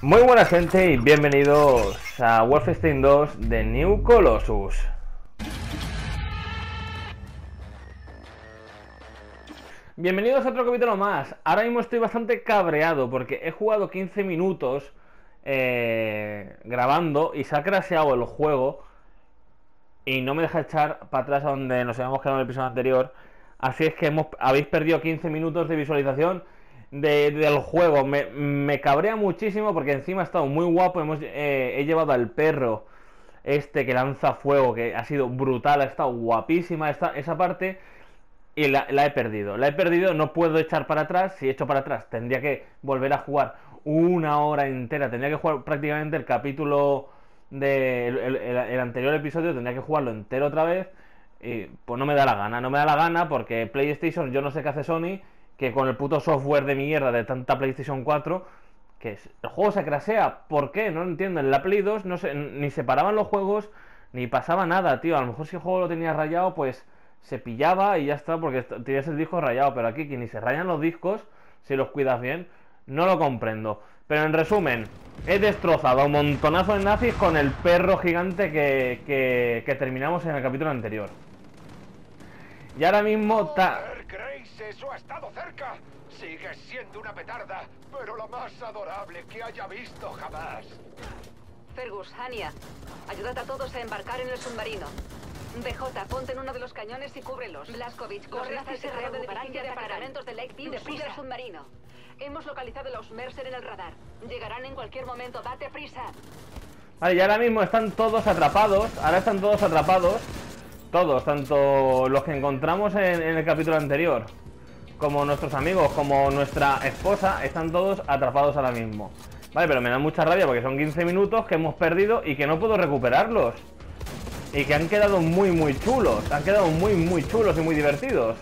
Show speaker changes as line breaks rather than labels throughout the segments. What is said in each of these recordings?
Muy buena gente y bienvenidos a Wolfenstein 2 de New Colossus. Bienvenidos a otro capítulo más. Ahora mismo estoy bastante cabreado porque he jugado 15 minutos eh, grabando y se ha crasheado el juego y no me deja echar para atrás a donde nos habíamos quedado en el episodio anterior. Así es que hemos, habéis perdido 15 minutos de visualización del juego. Me, cabrea muchísimo porque encima ha estado muy guapo. Hemos, eh, he llevado al perro este que lanza fuego, que ha sido brutal, ha estado guapísima esta, esa parte. Y la, he perdido. La he perdido, no puedo echar para atrás. Si echo para atrás, tendría que volver a jugar una hora entera. Tendría que jugar prácticamente el capítulo del el, anterior episodio. Tendría que jugarlo entero otra vez. Y pues no me da la gana. No me da la gana porque PlayStation, yo no sé qué hace Sony que con el puto software de mierda de tanta PlayStation 4, que el juego se crasea. ¿Por qué? No entiendo. En la Play 2 no se, ni los juegos, ni pasaba nada, tío. A lo mejor si el juego lo tenía rayado, pues se pillaba y ya está, porque tenías el disco rayado. Pero aquí, que ni se rayan los discos, si los cuidas bien, no lo comprendo. Pero en resumen, he destrozado un montonazo de nazis con el perro gigante que, que, que terminamos en el capítulo anterior. Y ahora mismo está...
Eso ha estado cerca. Sigue siendo una petarda, pero la más adorable que haya visto jamás.
Fergus, Anya, ayúdate a todos a embarcar en el submarino. BJ, ponte en uno de los cañones y cúbrelos. Blaskovich, corre hacia ese red de edificio de apartamentos de Lake View. Sigue el submarino. Hemos localizado a los Mercer en el radar. Llegarán en cualquier momento. Date prisa.
Vale, y ahora mismo están todos atrapados. Ahora están todos atrapados. Todos, tanto los que encontramos en el capítulo anterior como nuestros amigos, como nuestra esposa, están todos atrapados ahora mismo. Vale, pero me da mucha rabia porque son 15 minutos que hemos perdido y que no puedo recuperarlos. Y que han quedado muy, muy chulos. Han quedado muy, muy chulos y muy divertidos.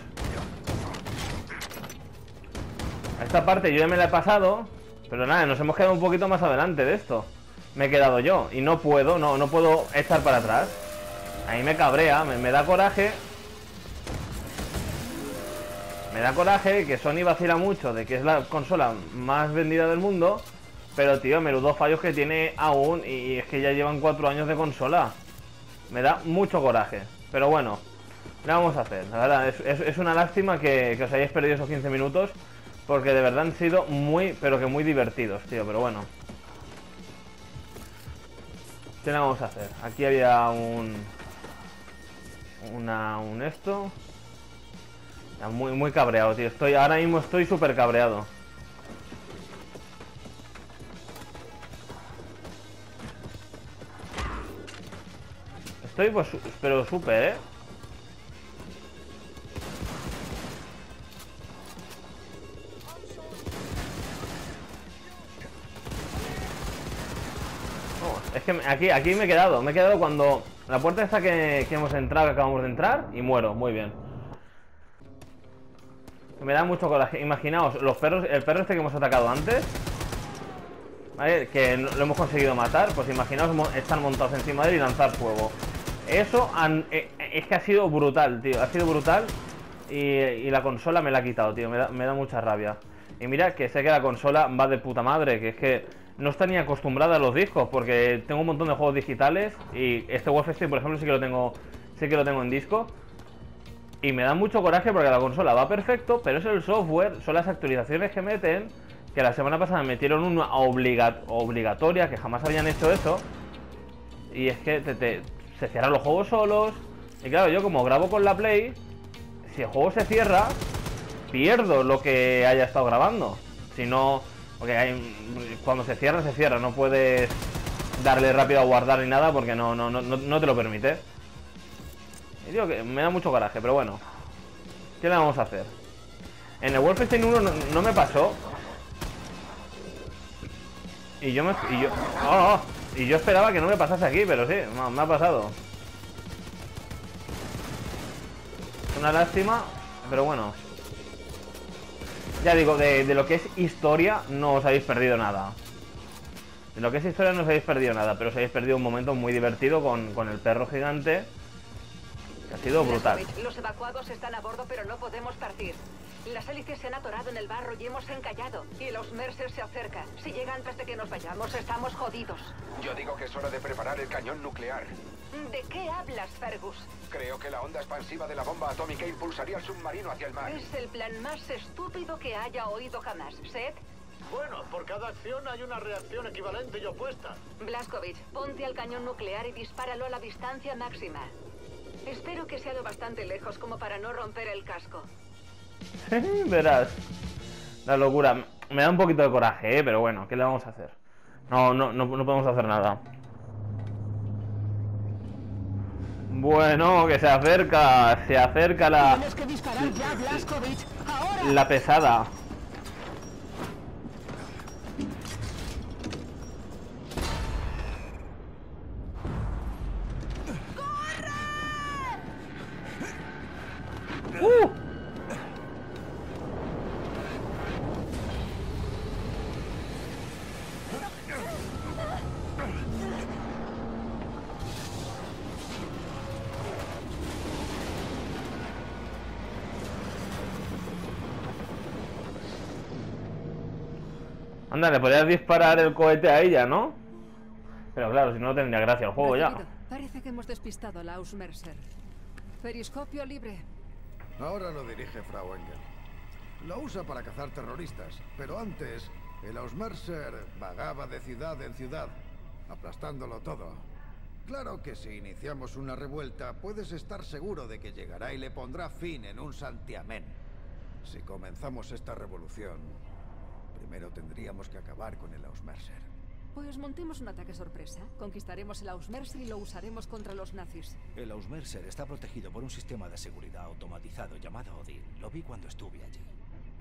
A esta parte yo ya me la he pasado. Pero nada, nos hemos quedado un poquito más adelante de esto. Me he quedado yo. Y no puedo, no, no puedo echar para atrás. Ahí me cabrea, me da coraje me da coraje que Sony vacila mucho de que es la consola más vendida del mundo, pero tío, menudos fallos que tiene aún y es que ya llevan cuatro años de consola. Me da mucho coraje, pero bueno, ¿qué vamos a hacer? La verdad, es, una lástima que, os hayáis perdido esos 15 minutos, porque de verdad han sido muy, pero que muy divertidos, tío, pero bueno. ¿Qué le vamos a hacer? Aquí había un... Una, un esto muy, muy cabreado, tío. Estoy, ahora mismo estoy súper cabreado. Estoy pues, pero súper, ¿eh? Oh, es que aquí, aquí me he quedado. Me he quedado cuando... La puerta esta que, hemos entrado, que acabamos de entrar, y muero. Muy bien. Me da mucho coraje. Imaginaos, los perros, el perro este que hemos atacado antes, ¿vale? Que lo hemos conseguido matar. Pues imaginaos están montados encima de él y lanzar fuego. Eso eh, es que ha sido brutal, tío. Ha sido brutal. Y, la consola me la ha quitado, tío. Me da, me da, mucha rabia. Y mira que sé que la consola va de puta madre. Que es que no está ni acostumbrada a los discos. Porque tengo un montón de juegos digitales. Y este Wolfenstein, por ejemplo, sí que lo tengo. Sí que lo tengo en disco. Y me da mucho coraje porque la consola va perfecto, pero es el software, son las actualizaciones que meten, que la semana pasada metieron una obligatoria, que jamás habían hecho eso. Y es que se cierran los juegos solos. Y claro, yo como grabo con la Play, si el juego se cierra, pierdo lo que haya estado grabando. Si no, porque hay, cuando se cierra, se cierra, no puedes darle rápido a guardar ni nada porque no, no, no, no te lo permite. Y digo que me da mucho coraje, pero bueno. ¿Qué le vamos a hacer? En el Wolfenstein 1 no, me pasó. Y yo me... Y yo, oh, oh, y yo esperaba que no me pasase aquí, pero sí, me, ha pasado. Una lástima, pero bueno. Ya digo, de, lo que es historia no os habéis perdido nada. De lo que es historia no os habéis perdido nada, pero os habéis perdido un momento muy divertido con, con el perro gigante ha sido brutal.
Los evacuados están a bordo, pero no podemos partir. Las hélices se han atorado en el barro y hemos encallado. Y los Mercer se acercan. Si llega antes de que nos vayamos, estamos jodidos.
Yo digo que es hora de preparar el cañón nuclear.
¿De qué hablas, Fergus?
Creo que la onda expansiva de la bomba atómica impulsaría el submarino hacia el mar.
Es el plan más estúpido que haya oído jamás. Seth,
Bueno, por cada acción hay una reacción equivalente y opuesta.
Blaskovich, ponte al cañón nuclear y dispáralo a la distancia máxima. Espero que sea lo bastante lejos como para no romper el casco.
Verás. La locura. Me da un poquito de coraje, ¿eh? pero bueno, ¿qué le vamos a hacer? No, no, no, no podemos hacer nada. Bueno, que se acerca, se acerca la,
Tienes que disparar ya, Blaskovich. Ahora.
la pesada. ¡Uh! Le podrías disparar el cohete a ella, ¿no? Pero claro, si no, no tendría gracia el juego ya.
Parece que hemos despistado a la Ausmercer. Periscopio libre.
Ahora lo dirige Frau Engel. Lo usa para cazar terroristas, pero antes el Ausmercer vagaba de ciudad en ciudad, aplastándolo todo. Claro que si iniciamos una revuelta, puedes estar seguro de que llegará y le pondrá fin en un santiamén. Si comenzamos esta revolución, primero tendríamos que acabar con el Ausmercer.
Pues montemos un ataque sorpresa. Conquistaremos el Ausmercer y lo usaremos contra los nazis.
El Ausmercer está protegido por un sistema de seguridad automatizado llamado Odin. Lo vi cuando estuve allí.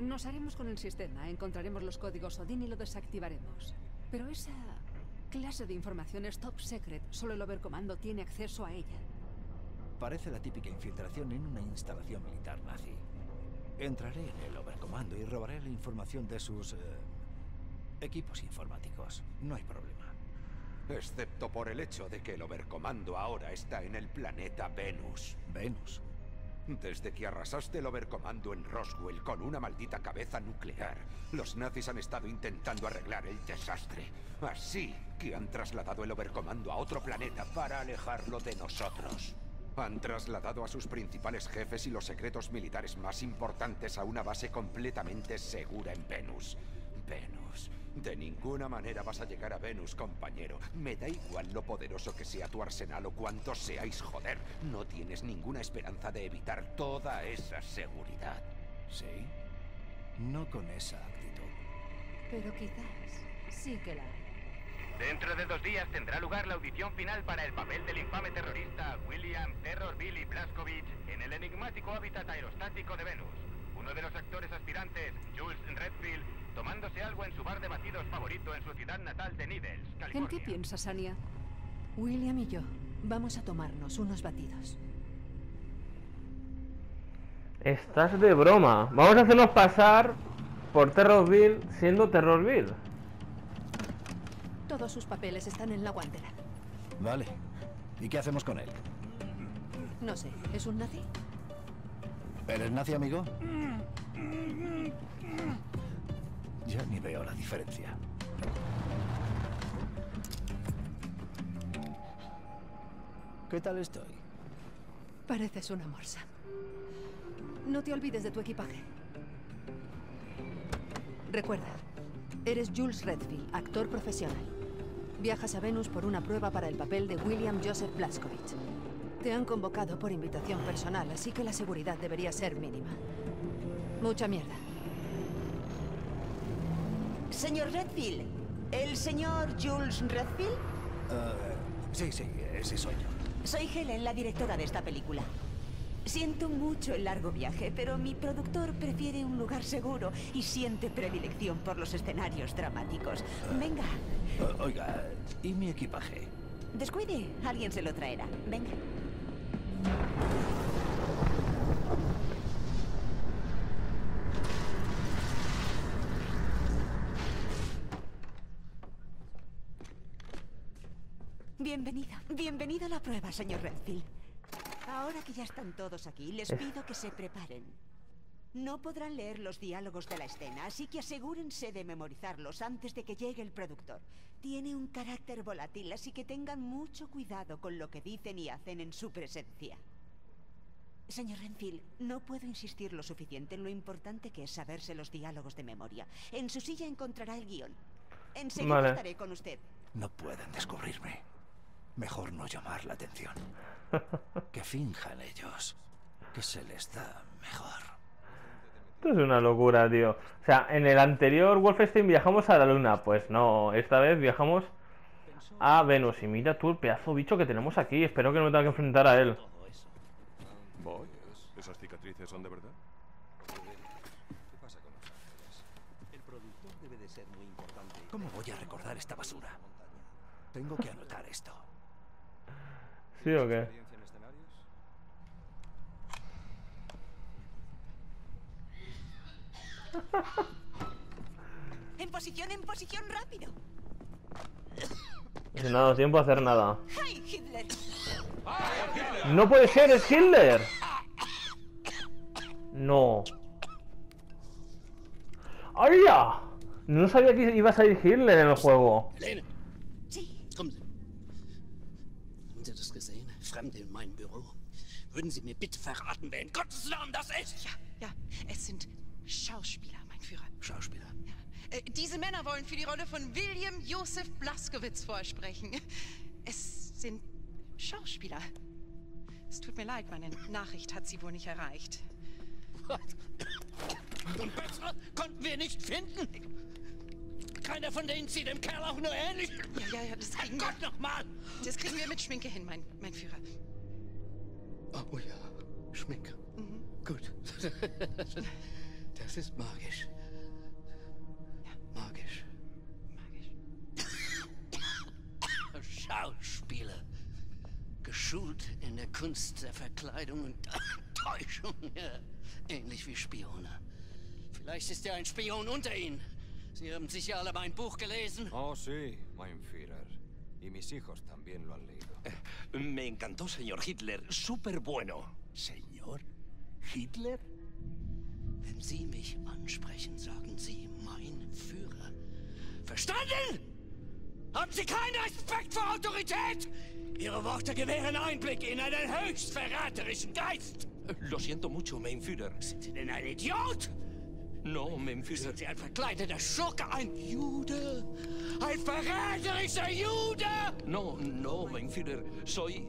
Nos haremos con el sistema, encontraremos los códigos Odin y lo desactivaremos. Pero esa clase de información es top secret. Solo el Overcomando tiene acceso a ella.
Parece la típica infiltración en una instalación militar nazi. Entraré en el Overcomando y robaré la información de sus eh, equipos informáticos. No hay problema.
Excepto por el hecho de que el Overcomando ahora está en el planeta Venus.
Venus.
Desde que arrasaste el Overcomando en Roswell con una maldita cabeza nuclear, los nazis han estado intentando arreglar el desastre. Así que han trasladado el Overcomando a otro planeta para alejarlo de nosotros. Han trasladado a sus principales jefes y los secretos militares más importantes a una base completamente segura en Venus. Venus. De ninguna manera vas a llegar a Venus, compañero. Me da igual lo poderoso que sea tu arsenal o cuántos seáis, joder. No tienes ninguna esperanza de evitar toda esa seguridad.
¿Sí? No con esa actitud.
Pero quizás sí que la hay.
Dentro de dos días tendrá lugar la audición final para el papel del infame terrorista William Terror Billy Blaskovich en el enigmático hábitat aerostático de Venus. Uno de los actores aspirantes, Jules Redfield, tomándose algo en su bar de batidos favorito en su ciudad natal de Needles,
¿En
California.
qué piensas, Anya? William y yo vamos a tomarnos unos batidos.
Estás de broma. Vamos a hacernos pasar por Terrorville siendo Terrorville.
Todos sus papeles están en la guantera.
Vale. ¿Y qué hacemos con él?
No sé, ¿es un nazi?
¿Eres nazi, amigo? Ya ni veo la diferencia. ¿Qué tal estoy?
Pareces una morsa. No te olvides de tu equipaje. Recuerda, eres Jules Redfield, actor profesional. Viajas a Venus por una prueba para el papel de William Joseph Blaskovich. Te han convocado por invitación personal, así que la seguridad debería ser mínima. Mucha mierda.
Señor Redfield, ¿el señor Jules Redfield?
Eh, sí, sí, ese soy yo.
Soy Helen, la directora de esta película. Siento mucho el largo viaje, pero mi productor prefiere un lugar seguro y siente predilección por los escenarios dramáticos. Venga,
Eh, oiga, ¿y mi equipaje?
descuide, alguien se lo traerá. Venga. Bienvenido, bienvenido a la prueba, señor Redfield. Ahora que ya están todos aquí, les pido que se preparen. No podrán leer los diálogos de la escena, así que asegúrense de memorizarlos antes de que llegue el productor. Tiene un carácter volátil, así que tengan mucho cuidado con lo que dicen y hacen en su presencia. Señor Renfield, no puedo insistir lo suficiente en lo importante que es saberse los diálogos de memoria. En su silla encontrará el guion. Enseguida
Vale.
estaré con usted.
No pueden descubrirme. Mejor no llamar la atención. Que finjan ellos. Que se les da mejor.
Esto es una locura, tío. O sea, en el anterior Wolfenstein viajamos a la luna. Pues no, esta vez viajamos a Venus. Y mira tú el pedazo bicho que tenemos aquí. Espero que no me tenga que enfrentar a él.
Voy. ¿Esas cicatrices son de verdad?
¿Qué pasa con los ángeles? El productor debe de ser muy importante.
¿Cómo voy a recordar esta basura? Tengo que anotar esto.
¿Sí o qué?
¿Experiencia en escenarios?
En posición, en posición, rápido.
Si no ha dado tiempo a hacer nada.
¡Ay!
¡No puede ser! ¡Es Hitler! No. ¡Hola! No sabía que iba a salir Hitler en el juego.
Sí.
kommen Sie. Haben Sie das gesehen? Fremde in meinem Büro. Würden Sie mir bitte verraten, wer in Gottes Namen das ist?
Ja, ja, es sind Schauspieler, mein Führer.
Schauspieler.
Äh, diese Männer wollen für die Rolle von William Josef Blaskowitz vorsprechen. Es sind Schauspieler. Es tut mir leid, meine Nachricht hat sie wohl nicht erreicht.
Was? Und bessere konnten wir nicht finden. Keiner von denen sieht dem Kerl auch nur ähnlich.
Ja, ja, ja, das kriegen
Gott
wir.
nochmal!
Das kriegen wir mit Schminke hin, mein, mein Führer.
Oh ja, Schminke. Gut. Das ist magisch. Magisch.
Magisch.
Schauspieler. Geschult in der Kunst der Verkleidung und Täuschung. Ja. Ähnlich wie Spione. Vielleicht ist ja ein Spion unter Ihnen. Sie haben sicher alle mein Buch gelesen.
Oh, sí, mein Führer. Y mis hijos también lo han leído.
Me encantó, señor Hitler. Súper bueno.
Señor Hitler? Wenn Sie mich ansprechen, sagen Sie mein Führer. Verstanden? Haben Sie keinen Respekt vor Autorität? Ihre Worte gewähren Einblick in einen höchst verräterischen Geist.
Lo siento mucho, mein Führer.
Sind Sie denn ein Idiot?
No, mein Führer.
Sind Sie ein verkleideter Schurke, ein Jude? Ein verräterischer Jude?
No, no, mein Führer. Soy.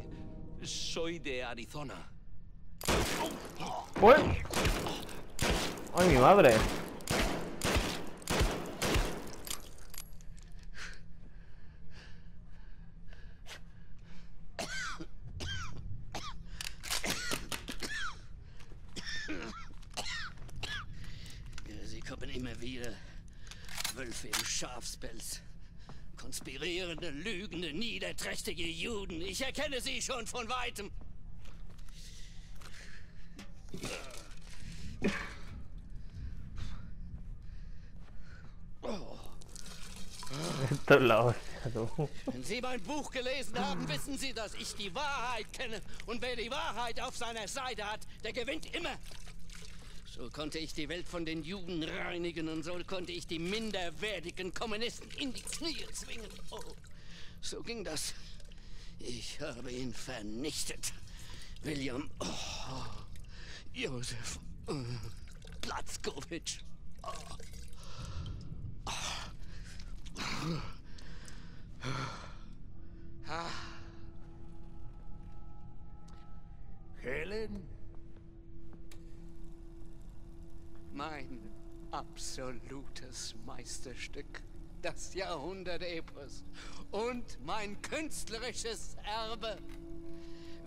Soy de Arizona.
¡Uy! ¡Ay, mi madre!
Sie kommen immer wieder. Wölfe im Schafspelz. Konspirierende, lügende, niederträchtige Juden. Ich erkenne sie schon von weitem.
Esto es la hostia, tú.
Wenn Sie mein Buch gelesen haben, wissen Sie, dass ich die Wahrheit kenne. Und wer die Wahrheit auf seiner Seite hat, der gewinnt immer. So konnte ich die Welt von den Juden reinigen und so konnte ich die minderwertigen Kommunisten in die Knie zwingen. Oh, so ging das. Ich habe ihn vernichtet. William oh, Josef äh, Platzkowitsch. Oh.
Helen?
Mein absolutes Meisterstück. Das Jahrhundert-Epos. Und mein künstlerisches Erbe.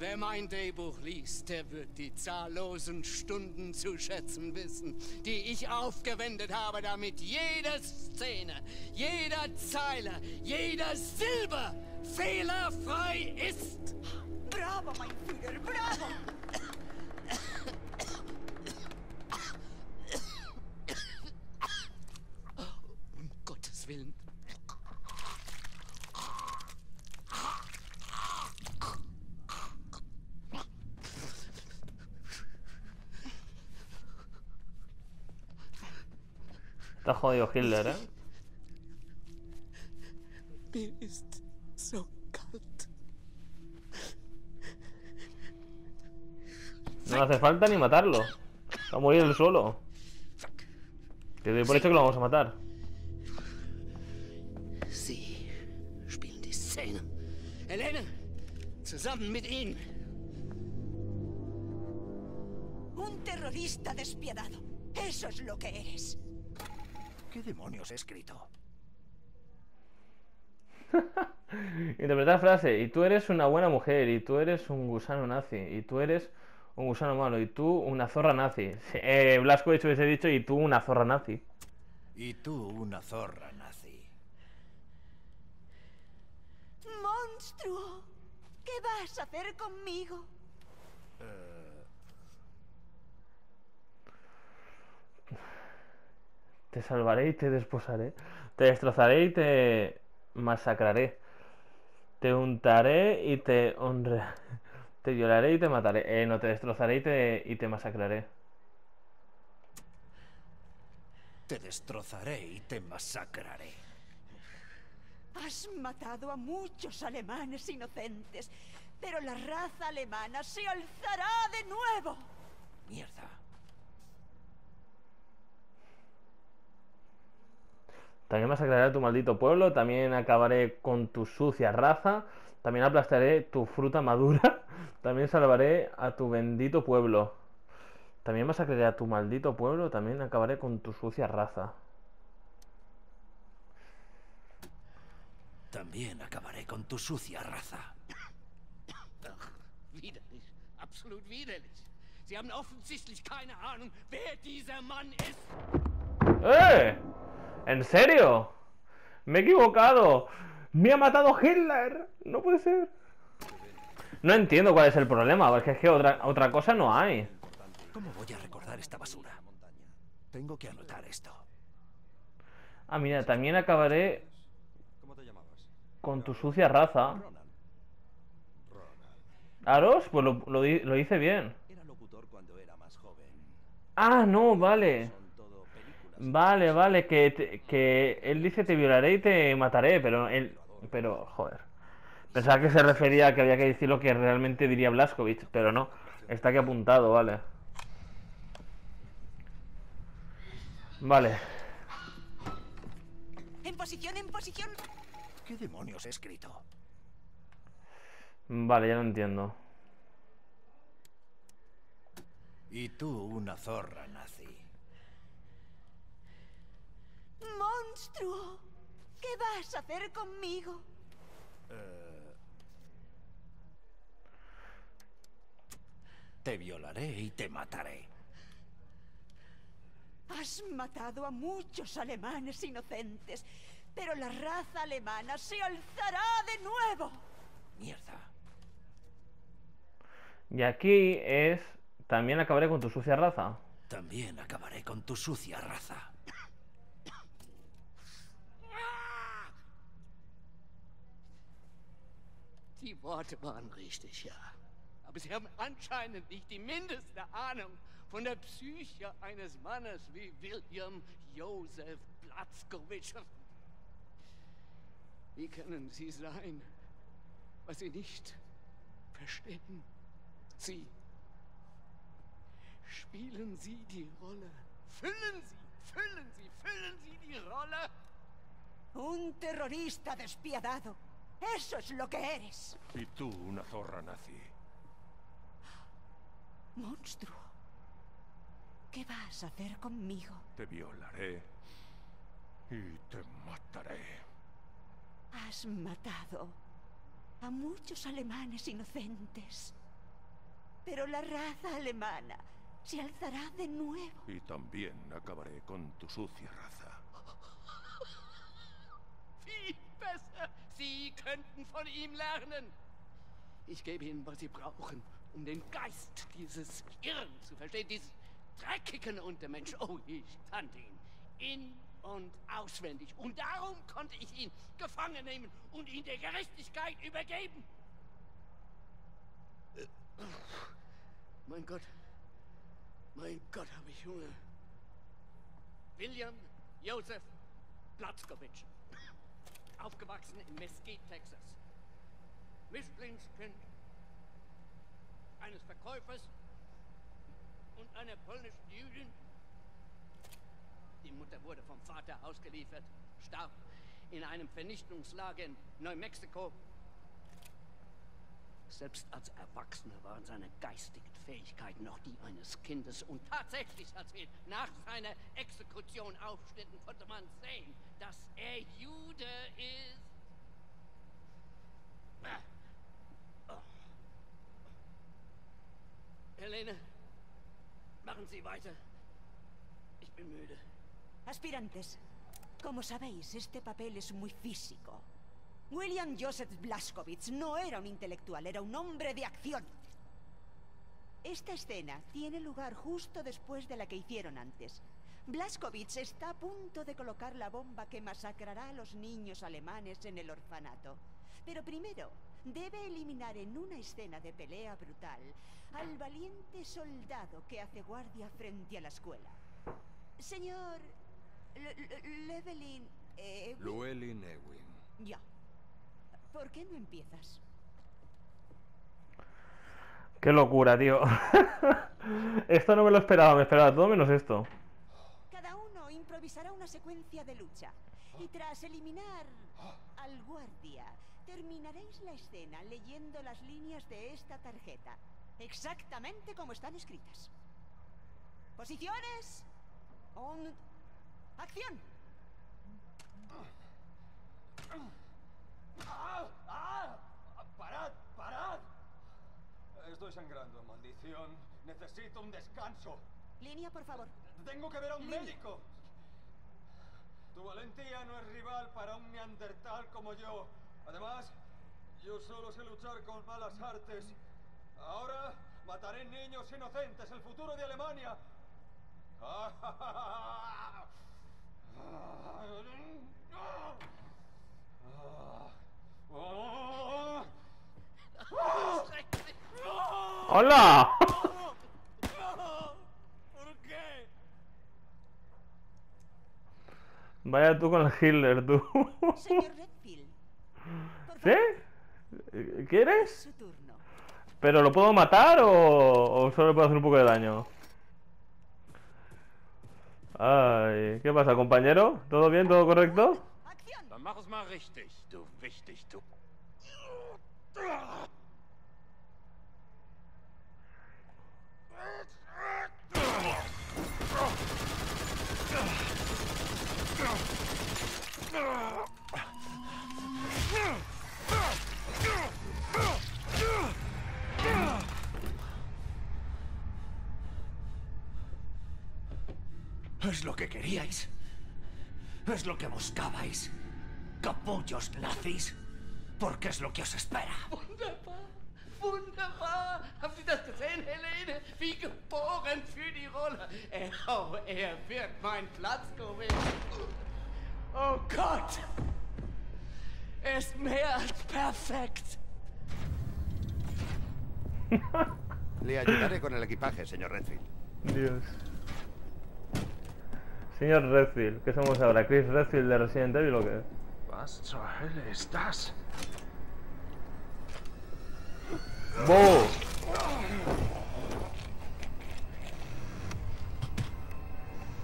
Wer mein Drehbuch liest, der wird die zahllosen Stunden zu schätzen wissen, die ich aufgewendet habe, damit jede Szene, jeder Zeile, jeder Silber fehlerfrei ist.
Bravo, mein
Está jodido Hitler, ¿eh? No hace falta ni matarlo. Va a morir él solo. Te doy por hecho que lo vamos a matar.
Sie spielen die Szene. Helene, zusammen mit ihm.
Un terrorista despiadado. Eso es lo que eres.
¿Qué demonios he escrito?
Interpretar frase. Y tú eres una buena mujer. Y tú eres un gusano nazi. Y tú eres un gusano malo. Y tú una zorra nazi. Eh, Blazkowicz hubiese dicho y tú una zorra nazi.
Y tú una zorra nazi.
¡Monstruo! ¿Qué vas a hacer conmigo?
Eh,
Te salvaré y te desposaré. Te destrozaré y te masacraré. Te untaré y te honraré. Te violaré y te mataré. Eh, no, te destrozaré y te, y te masacraré.
te destrozaré y te masacraré.
Has matado a muchos alemanes inocentes, pero la raza alemana se alzará de nuevo.
Mierda.
También masacraré a tu maldito pueblo. También acabaré con tu sucia raza. También aplastaré tu fruta madura. También salvaré a tu bendito pueblo. También masacraré a tu maldito pueblo. También acabaré con tu sucia raza.
También acabaré con tu sucia raza.
Ach, widerlich. Absolut widerlich. Sie haben offensichtlich keine Ahnung, wer dieser Mann ist.
¡Eh! ¿En serio? Me he equivocado. Me ha matado Hitler. No puede ser. No entiendo cuál es el problema, porque es que otra, otra cosa no hay.
¿Cómo voy a recordar esta basura? Tengo que anotar esto.
Ah, mira, también acabaré con tu sucia raza. ¿Aros? Pues lo, lo, lo hice bien. Ah, no, vale. Vale, vale, que, te- que él dice te violaré y te mataré, pero él... Pero, joder. Pensaba que se refería a que había que decir lo que realmente diría Blaskovic, pero no. Está aquí apuntado, vale. Vale.
En posición, en posición.
¿Qué demonios he escrito?
Vale, ya lo entiendo.
Y tú una zorra nazi.
¡Monstruo! ¿Qué vas a hacer conmigo?
Eh, Te violaré y te mataré.
Has matado a muchos alemanes inocentes, pero la raza alemana se alzará de nuevo.
Mierda.
Y aquí es... También acabaré con tu sucia raza.
También acabaré con tu sucia raza.
Die Worte waren richtig, ja. Aber Sie haben anscheinend nicht die mindeste Ahnung von der Psyche eines Mannes wie William Joseph Blatzkowitsch. Wie können Sie sein, was Sie nicht verstehen? Sie. Spielen Sie die Rolle. Füllen Sie, füllen Sie, füllen Sie die Rolle.
Un terrorista despiadado. Eso es lo que eres.
Y tú una zorra nazi.
Monstruo. ¿Qué vas a hacer conmigo?
Te violaré y te mataré.
Has matado a muchos alemanes inocentes. Pero la raza alemana se alzará de nuevo.
Y también acabaré con tu sucia raza.
Könnten von ihm lernen. Ich gebe Ihnen, was Sie brauchen, um den Geist dieses Irren zu verstehen, dieses dreckigen Untermensch. Oh, ich kannte ihn in- und auswendig. Und darum konnte ich ihn gefangen nehmen und ihn der Gerechtigkeit übergeben. Mein Gott. Mein Gott, habe ich Hunger. William Joseph Platzkowitsch. Aufgewachsen in Mesquite, Texas. Mischlingskind eines Verkäufers und einer polnischen Jüdin. Die Mutter wurde vom Vater ausgeliefert, starb in einem Vernichtungslager in Neumexiko. Selbst als Erwachsener waren seine geistigen Fähigkeiten noch die eines Kindes. Und tatsächlich, als wir nach seiner Exekution aufschnitten, konnte man sehen, dass er Jude ist. Ah. Oh. Helene, machen Sie weiter. Ich bin müde.
Aspirantes, como sabéis, este papel es muy físico. William Joseph Blaskowitz no era un intelectual, era un hombre de acción. Esta escena tiene lugar justo después de la que hicieron antes. Blaskowitz está a punto de colocar la bomba que masacrará a los niños alemanes en el orfanato. Pero primero, debe eliminar en una escena de pelea brutal al valiente soldado que hace guardia frente a la escuela. Señor... Levelin... eh,
Llewellyn Ewing.
ya. ¿Por qué no empiezas?
Qué locura, tío. esto no me lo esperaba, me esperaba todo menos esto.
Cada uno improvisará una secuencia de lucha. Y tras eliminar al guardia, terminaréis la escena leyendo las líneas de esta tarjeta. Exactamente como están escritas. Posiciones. On... Acción.
¡Ah! ¡Ah! ¡Parad! ¡Parad! Estoy sangrando, maldición. Necesito un descanso.
Línea, por favor.
Tengo que ver a un
Línea.
médico. Tu valentía no es rival para un neandertal como yo. Además, yo solo sé luchar con malas artes. Ahora mataré niños inocentes, el futuro de Alemania.
¡Hola!
¿Por qué?
Vaya tú con el Hitler, tú.
Señor Redfield,
¿Sí? ¿Quieres? ¿Pero lo puedo matar o, o solo le puedo hacer un poco de daño? Ay, ¿qué pasa, compañero? ¿Todo bien? ¿Todo correcto?
Dann mach es mal richtig, du wichtig, du.
Es lo que queríais. Es lo que buscabais. Capullos nazis. Porque es lo que os espera.
Wunderbar, wunderbar. Haben Sie das gesehen, Helene? Wie geboren für die Rolle. Er, oh, er wird mein Platz gewinnen. Oh Gott. Er ist mehr als perfekt.
Le ayudaré con el equipaje, señor Redfield.
Dios. Señor Redfield, ¿qué somos ahora? ¿Chris Redfield de Resident Evil o qué?
Ist das?
¡Bo!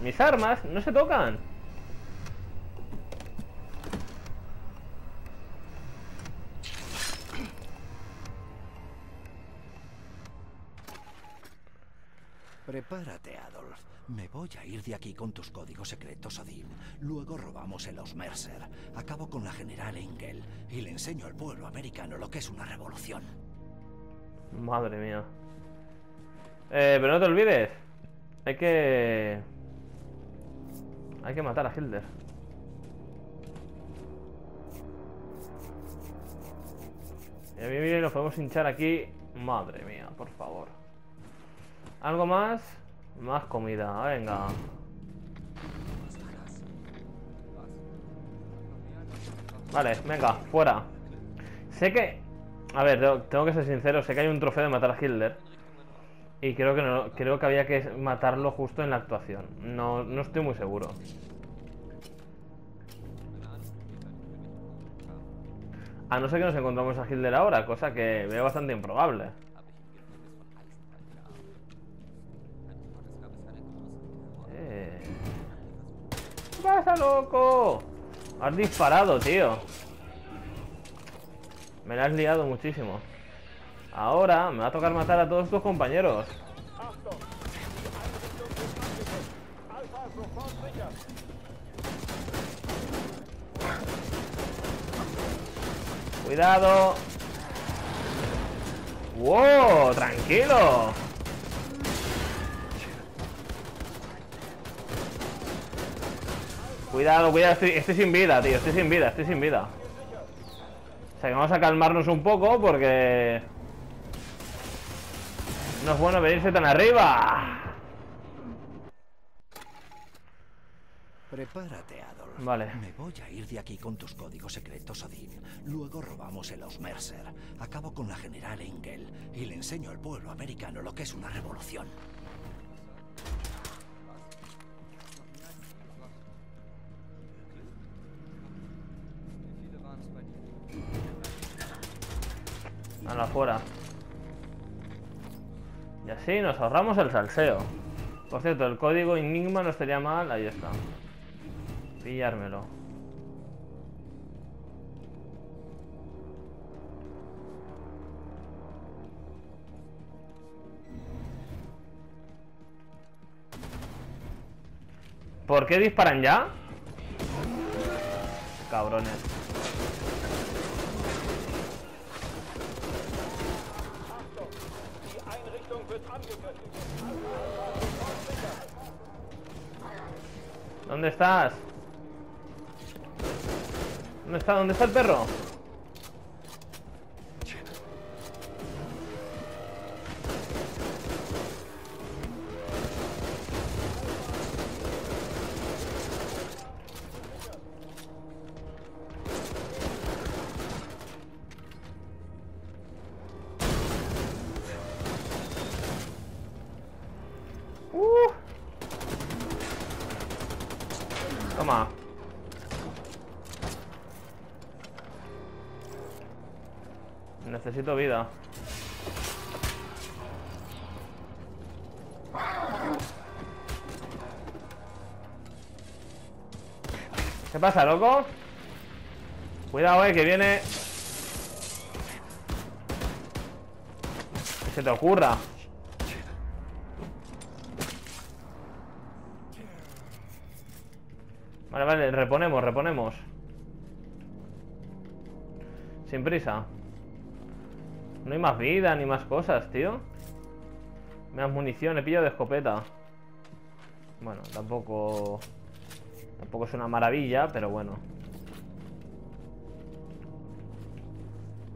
Mis armas no se tocan.
Prepárate, Adolf. Me voy a ir de aquí con tus códigos secretos, Odin. Luego robamos el Mercer. Acabo con la general Engel. Y le enseño al pueblo americano lo que es una revolución.
Madre mía. Eh, pero no te olvides. Hay que... Hay que matar a Hilder. Y a mí mire, nos podemos hinchar aquí. Madre mía, por favor. ¿Algo más? Más comida, venga. Vale, venga, fuera. Sé que... A ver, tengo que ser sincero, sé que hay un trofeo de matar a Hitler. Y creo que no, creo que había que matarlo justo en la actuación. No, no estoy muy seguro. A no ser que nos encontramos a Hitler ahora, cosa que veo bastante improbable. ¿Qué pasa, loco? Has disparado, tío. Me la has liado muchísimo. Ahora me va a tocar matar a todos tus compañeros. Cuidado. ¡Wow! ¡Tranquilo! Cuidado, cuidado, estoy, estoy sin vida, tío, estoy sin vida, estoy sin vida. O sea que vamos a calmarnos un poco porque... No es bueno venirse tan arriba.
Prepárate, Adolf.
Vale.
Me voy a ir de aquí con tus códigos secretos, Odin. Luego robamos el Ausmercer. Acabo con la general Engel y le enseño al pueblo americano lo que es una revolución.
Así nos ahorramos el salseo. Por cierto, el código Enigma no estaría mal. Ahí está. Pillármelo. ¿Por qué disparan ya? Cabrones. ¿Dónde estás? ¿Dónde está? ¿Dónde está el perro? ¿Qué pasa, loco? Cuidado, eh, que viene... Que se te ocurra. Vale, vale, reponemos, reponemos. Sin prisa. No hay más vida ni más cosas, tío. Más munición, he pillado de escopeta. Bueno, tampoco... Tampoco es una maravilla, pero bueno.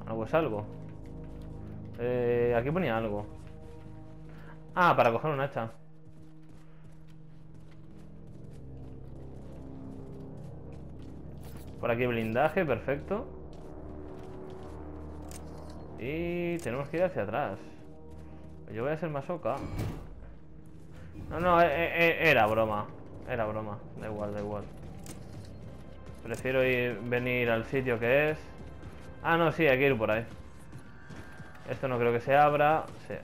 Algo es algo. Eh, aquí ponía algo. Ah, para coger un hacha. Por aquí blindaje, perfecto. Y tenemos que ir hacia atrás. Yo voy a ser masoca. No, no, eh, eh, era broma. Era broma. Da igual, da igual. Prefiero ir, venir al sitio que es. Ah, no, sí, hay que ir por ahí. Esto no creo que se abra. Sí.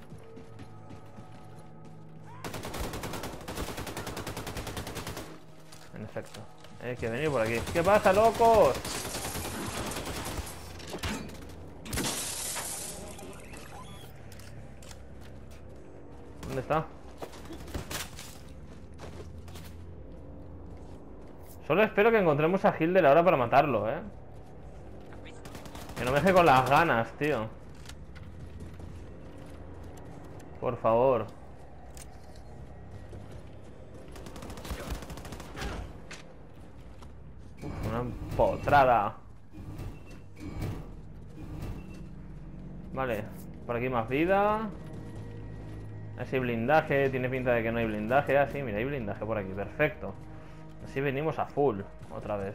En efecto. Hay que venir por aquí. ¿Qué pasa, locos? ¿Dónde está? Solo espero que encontremos a Hilder ahora para matarlo, ¿eh? Que no me deje con las ganas, tío. Por favor. Uf, una empotrada. Vale, por aquí más vida. Así blindaje, tiene pinta de que no hay blindaje. Ah, sí, mira, hay blindaje por aquí, perfecto. Así venimos a full, otra vez.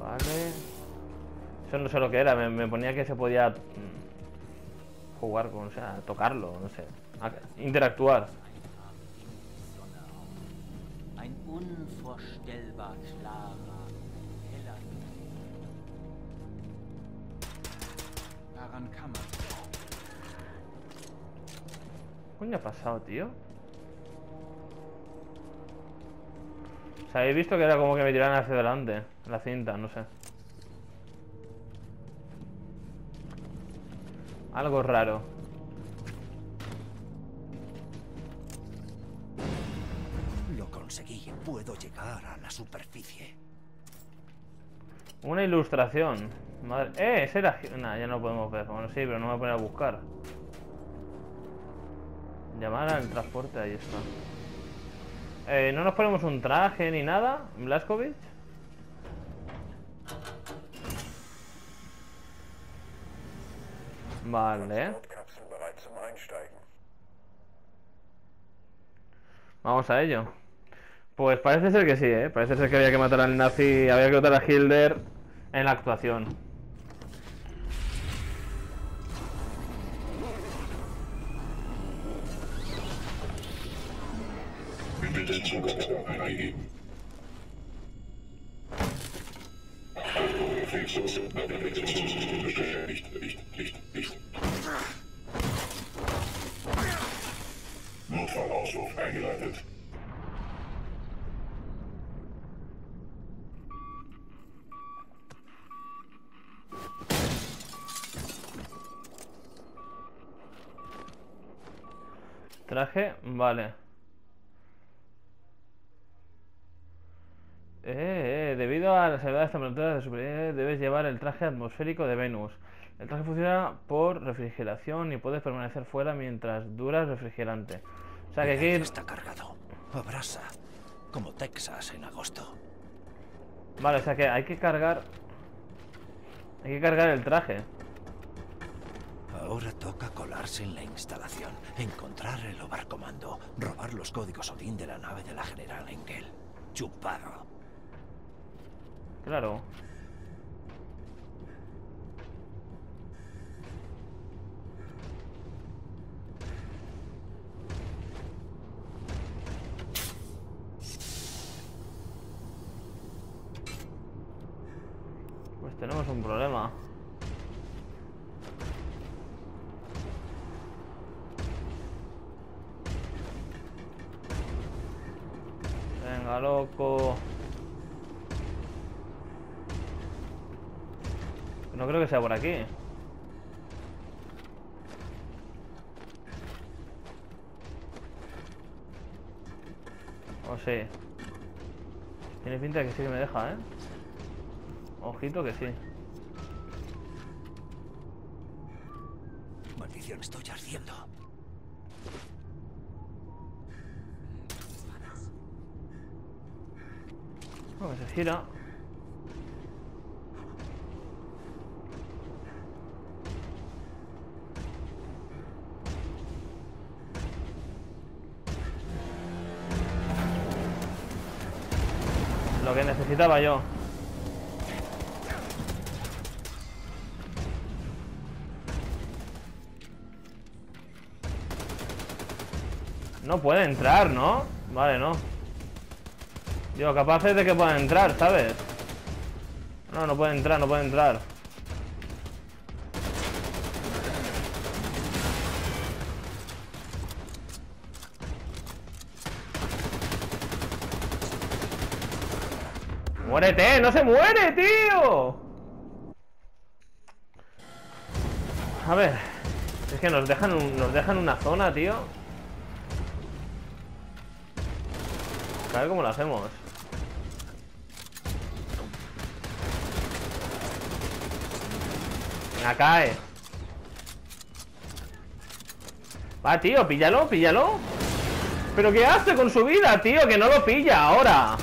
Vale. Eso no sé lo que era, me, ponía que se podía mm, jugar con, o sea, tocarlo, no sé. interactuar.
Unvorstellbar klarer,
¿Qué coño ha pasado, tío? O sea, habéis visto que era como que me tiraran hacia adelante la cinta, no sé. Algo raro.
Lo conseguí. Puedo llegar a la superficie.
Una ilustración. Madre... ¡Eh! Ese era... Nah, ya no podemos ver. Bueno, sí, pero no me voy a poner a buscar. Llamar al transporte, ahí está. Eh, ¿No nos ponemos un traje ni nada? ¿Blaskovic? Vale. Vamos a ello. Pues parece ser que sí, ¿eh? Parece ser que había que matar al nazi, había que matar a Hilder en la actuación. Traje, vale. Eh, eh, debido a las elevadas temperaturas de superficie debes llevar el traje atmosférico de Venus. El traje funciona por refrigeración y puedes permanecer fuera mientras dura el refrigerante. O sea que aquí...
Está cargado. Abrasa. Como Texas en agosto.
Vale, o sea que hay que cargar... Hay que cargar el traje.
Ahora toca colarse en la instalación, encontrar el overcomando, robar los códigos Odín de la nave de la General Engel. Chupado.
Claro. Pues tenemos un problema. Loco. No creo que sea por aquí. O sí. Tiene pinta de que sí que me deja, ¿eh? Ojito que sí.
Maldición, estoy ardiendo.
Se gira. Lo que necesitaba yo. No puede entrar, ¿no? Vale, no. Digo, capaces de que pueda entrar, ¿sabes? No, no puede entrar, no puede entrar. ¡Muérete! ¡No se muere, tío! A ver. Es que nos dejan, nos dejan una zona, tío. A ver cómo lo hacemos. Venga, cae. Va, tío, píllalo, píllalo. ¿Pero qué hace con su vida, tío? Que no lo pilla ahora.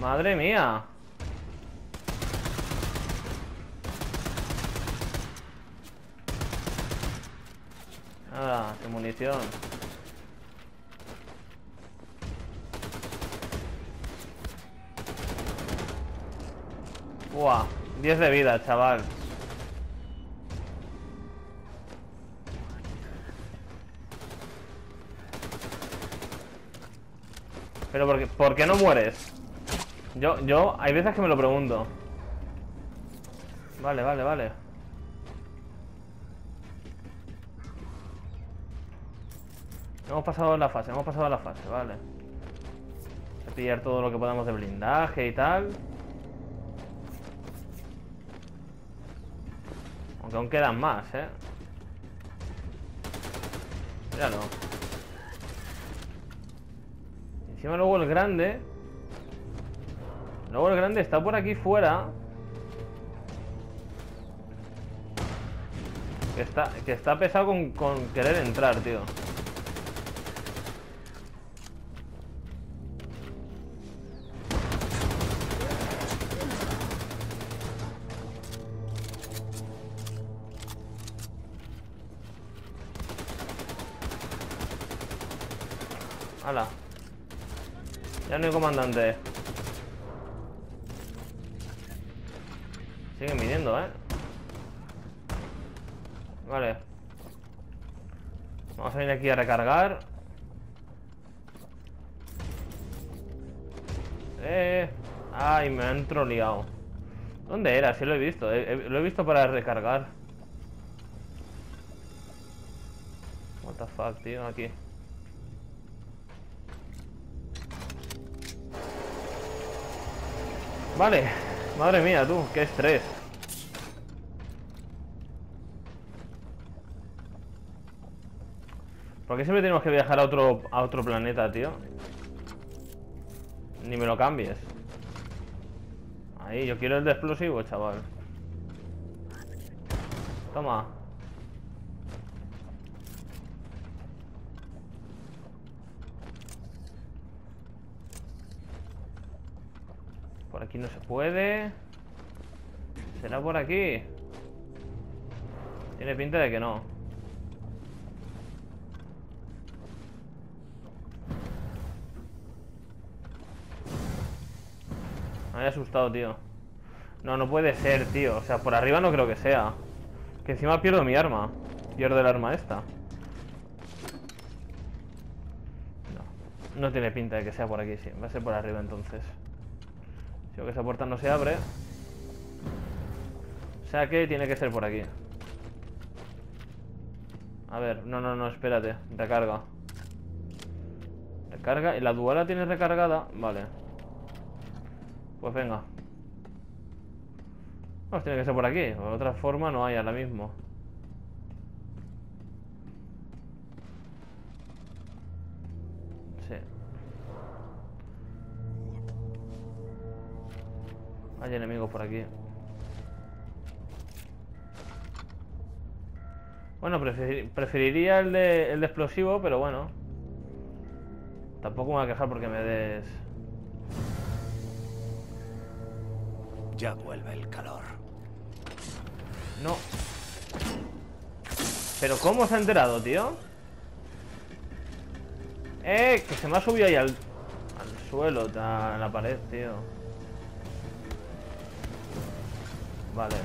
Madre mía. Ah, qué munición. Buah, 10 de vida, chaval. Pero por qué, ¿por qué no mueres? Yo, yo, hay veces que me lo pregunto. Vale, vale, vale. Hemos pasado la fase, hemos pasado la fase, vale. Voy a pillar todo lo que podamos de blindaje y tal. Aunque aún quedan más, ¿eh? Míralo. Encima luego el grande. Luego el grande está por aquí fuera. Que está, que está pesado con querer entrar, tío. Comandante. Siguen viniendo, ¿eh? Vale. Vamos a venir aquí a recargar. Eh. Ay, me han troleado. ¿Dónde era? Sí lo he visto. eh, eh, lo he visto para recargar. What the fuck, tío, aquí. Vale. Madre mía, tú, qué estrés. ¿Por qué siempre tenemos que viajar a otro, a otro planeta, tío? Ni me lo cambies. Ahí, yo quiero el de explosivo, chaval. Toma. Por aquí no se puede. ¿Será por aquí? Tiene pinta de que no. Me había asustado, tío. No, no puede ser, tío. O sea, por arriba no creo que sea. Que encima pierdo mi arma. Pierdo el arma esta. No. No tiene pinta de que sea por aquí, sí. Va a ser por arriba entonces. Veo que esa puerta no se abre. O sea que tiene que ser por aquí. A ver, no, no, no, espérate. Recarga. Recarga. ¿Y la duala tiene recargada? Vale. Pues venga. Pues tiene que ser por aquí. De otra forma no hay ahora mismo. Hay enemigos por aquí. Bueno, preferir- preferiría el de, el de explosivo, pero bueno. Tampoco me voy a quejar porque me des...
Ya vuelve el calor.
No. ¿Pero cómo se ha enterado, tío? Eh, que se me ha subido ahí al, al suelo, a la pared, tío. Vale.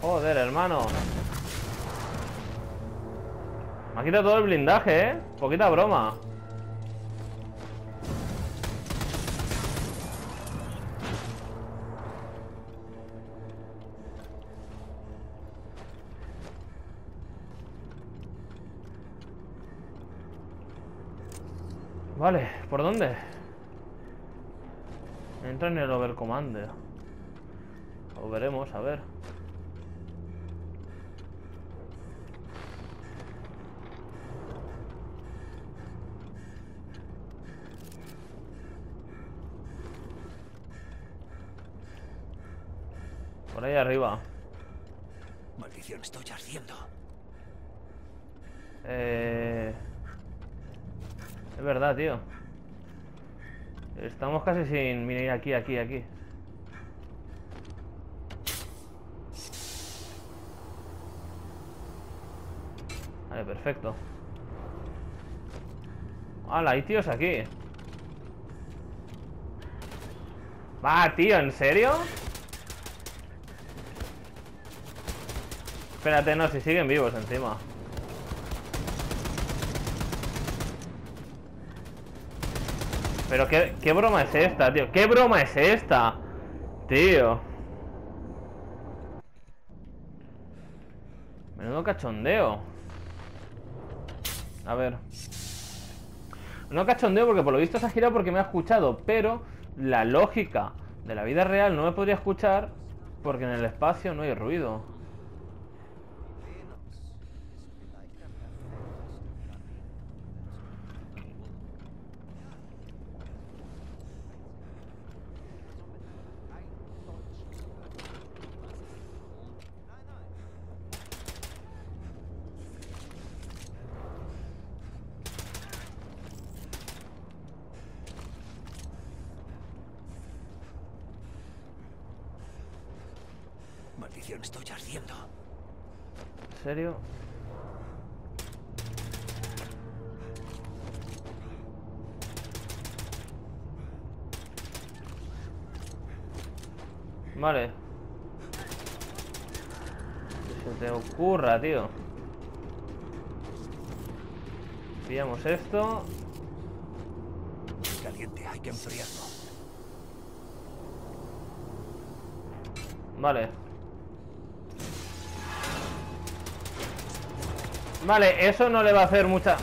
Joder, hermano. Me ha quitado todo el blindaje, ¿eh? Poquita broma. Vale, ¿por dónde? Entra en el overcommander. Lo veremos, a ver. Por ahí arriba.
Maldición, estoy ardiendo.
Eh... Es verdad, tío. Estamos casi sin... Mira, aquí, aquí, aquí. Vale, perfecto. ¡Hala! Hay tíos aquí. Va, tío, ¿en serio? Espérate, no, si siguen vivos encima. Pero qué, qué broma es esta, tío. ¿Qué broma es esta? Tío. Menudo cachondeo. A ver. No cachondeo porque por lo visto se ha girado porque me ha escuchado, pero la lógica de la vida real no me podría escuchar porque en el espacio no hay ruido.
Maldición, estoy ardiendo.
¿En serio? Vale. Que se te ocurra, tío. Pillamos esto.
Caliente, hay que enfriarlo.
Vale. Vale, eso no le va a hacer mucha...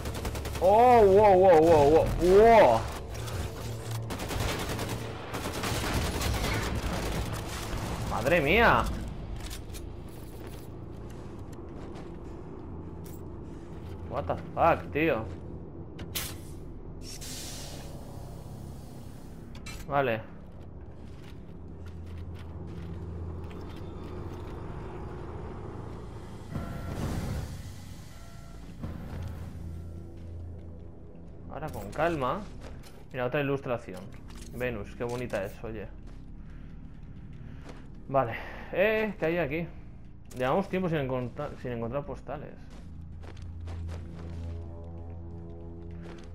Oh, wow, wow, wow, wow, wow. Madre mía. What the fuck, tío. Vale. Ahora con calma. Mira, otra ilustración. Venus, qué bonita es, oye. Vale. Eh, ¿qué hay aquí? Llevamos tiempo sin encontrar, sin encontrar postales.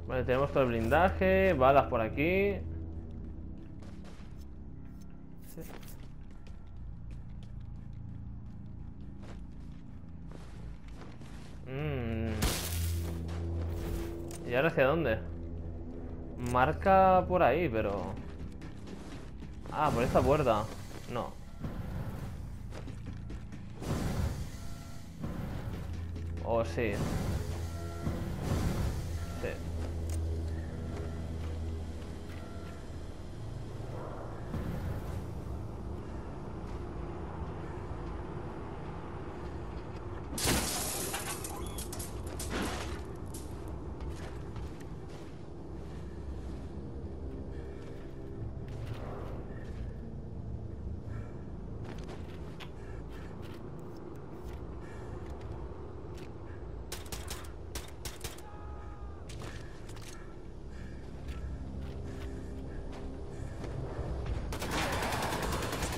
Vale, tenemos todo el blindaje, balas por aquí. Sí. Mm. ¿Y ahora hacia dónde? Marca por ahí, pero... Ah, por esta puerta. No. Oh, sí. Sí.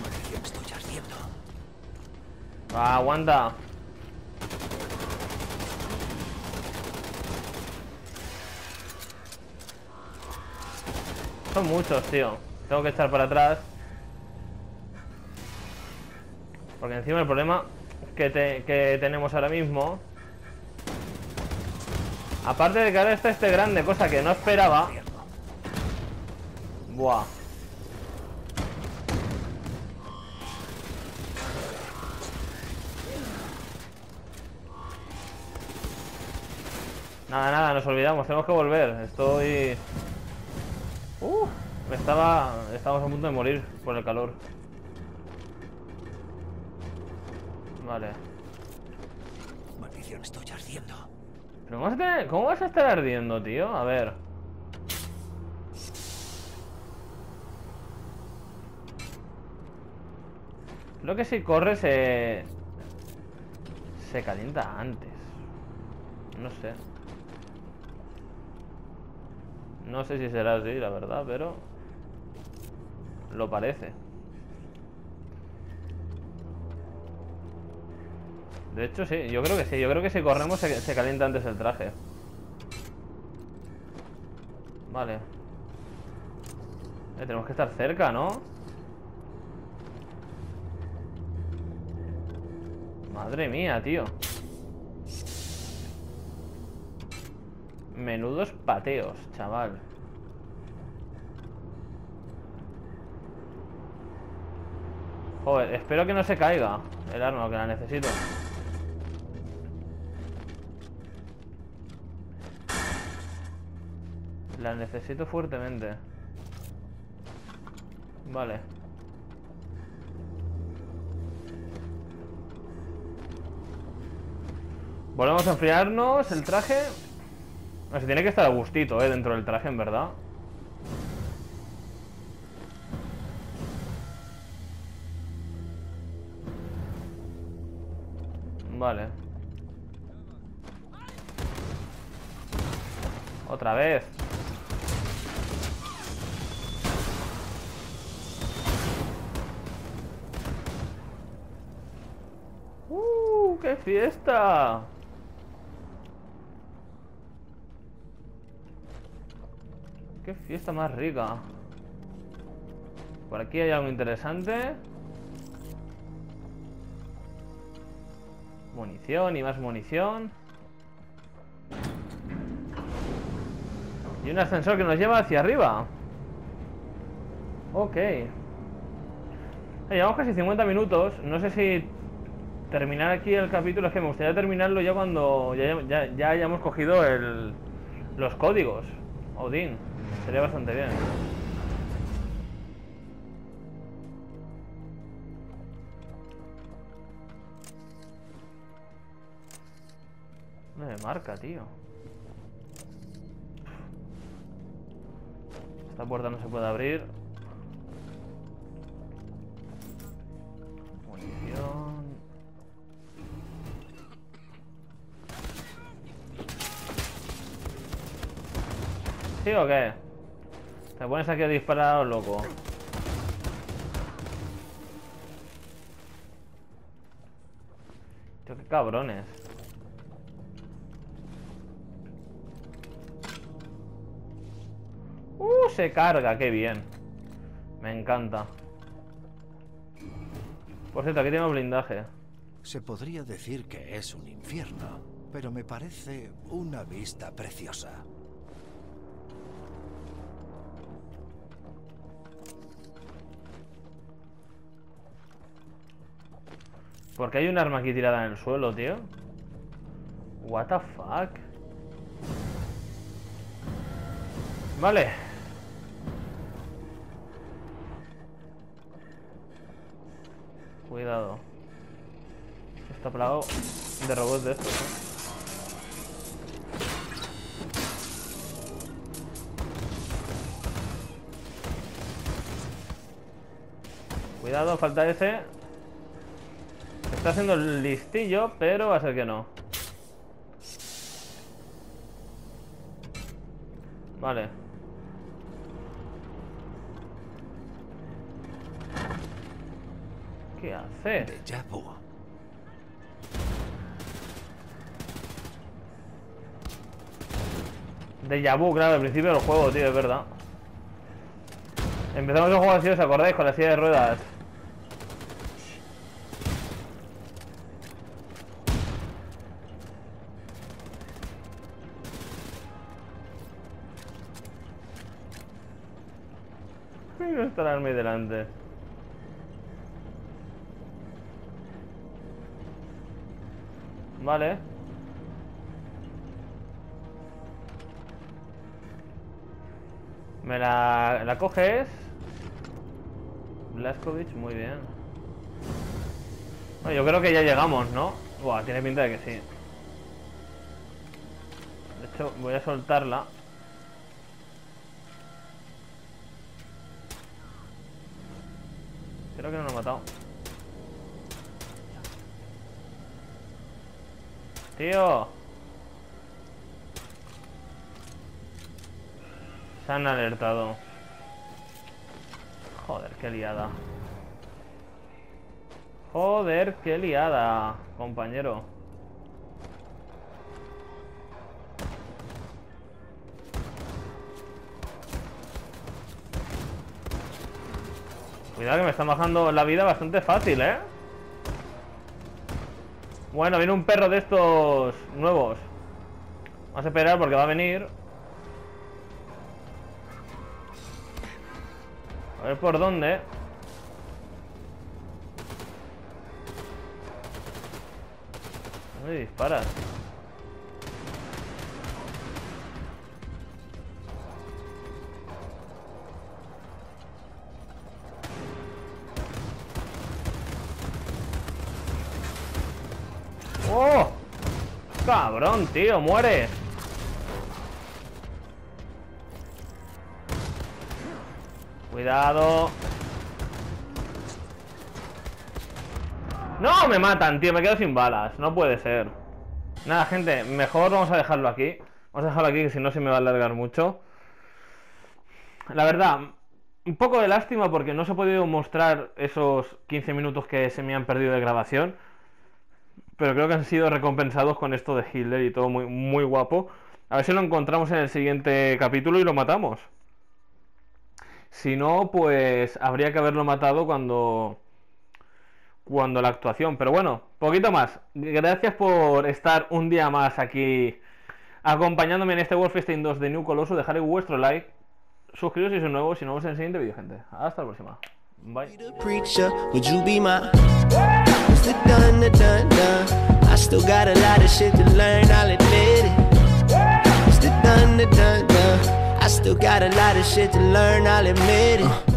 Maldición, estoy ardiendo.
Ah, aguanta. Son muchos, tío. Tengo que echar para atrás. Porque encima el problema que, que tenemos ahora mismo... Aparte de que ahora está este grande, cosa que no esperaba... Buah. Nada, nada, nos olvidamos, tenemos que volver. Estoy... Uh, me estaba... Estamos a punto de morir por el calor. Vale.
Maldición, estoy ardiendo.
¿Pero cómo vas, a tener- cómo vas a estar ardiendo, tío? A ver. Creo que si corre se... Se calienta antes. No sé. No sé si será así, la verdad, pero... Lo parece. De hecho, sí, yo creo que sí. Yo creo que si corremos se, se calienta antes el traje. Vale. Eh, tenemos que estar cerca, ¿no? Madre mía, tío. Menudos pateos, chaval. Joder, espero que no se caiga el arma, que la necesito. La necesito fuertemente. Vale. Volvemos a enfriarnos el traje. Se tiene que estar a gustito, eh, dentro del traje, en verdad. Vale. Otra vez. ¡Uh! ¡Qué fiesta! ¡Qué fiesta más rica! Por aquí hay algo interesante. Munición y más munición. Y un ascensor que nos lleva hacia arriba. Ok. Eh, Llevamos casi 50 minutos. No sé si terminar aquí el capítulo. Es que me gustaría terminarlo ya cuando ya, ya, ya hayamos cogido el, los códigos. Odín. Sería bastante bien. No me marca, tío. Esta puerta no se puede abrir. Munición. ¿Sí o qué? Te pones aquí a disparar, loco. Tío, qué cabrones. Uh, se carga, qué bien. Me encanta. Por cierto, aquí tengo blindaje.
Se podría decir que es un infierno, pero me parece una vista preciosa.
¿Por qué hay un arma aquí tirada en el suelo, tío? What the fuck? Vale. Cuidado. Está plagado de robots de estos. Cuidado, falta ese. Está haciendo el listillo, pero va a ser que no. Vale. ¿Qué hace?
Déjà vu,
claro, al principio del juego, tío, es verdad. Empezamos el juego así, ¿os acordáis? Con la silla de ruedas. Delante. Vale. Me la, la coges. Blaskovich, muy bien. Yo creo que ya llegamos, ¿no? Buah, tiene pinta de que sí. De hecho, voy a soltarla. Creo que no lo he matado. Tío. Se han alertado. Joder, qué liada. Joder, qué liada, compañero. Cuidado que me están bajando la vida bastante fácil, ¿eh? Bueno, viene un perro de estos nuevos. Vamos a esperar porque va a venir. A ver por dónde. No disparas. ¡Cabrón, tío! ¡Mueres! Cuidado. ¡No! Me matan, tío. Me quedo sin balas. No puede ser. Nada, gente. Mejor vamos a dejarlo aquí. Vamos a dejarlo aquí, que si no se me va a alargar mucho. La verdad, un poco de lástima porque no se ha podido mostrar esos 15 minutos que se me han perdido de grabación. Pero creo que han sido recompensados con esto de Hitler y todo muy, muy guapo. A ver si lo encontramos en el siguiente capítulo y lo matamos. Si no, pues habría que haberlo matado cuando cuando la actuación. Pero bueno, poquito más. Gracias por estar un día más aquí acompañándome en este Wolfenstein 2 de New Colossus. Dejaré vuestro like, suscribiros si sois nuevos, si no, vemos en el siguiente vídeo, gente. Hasta la próxima. Bye.
The done, the done, done. I still got a lot of shit to learn, I'll admit it. It's the done, the done, done. I still got a lot of shit to learn, I'll admit it.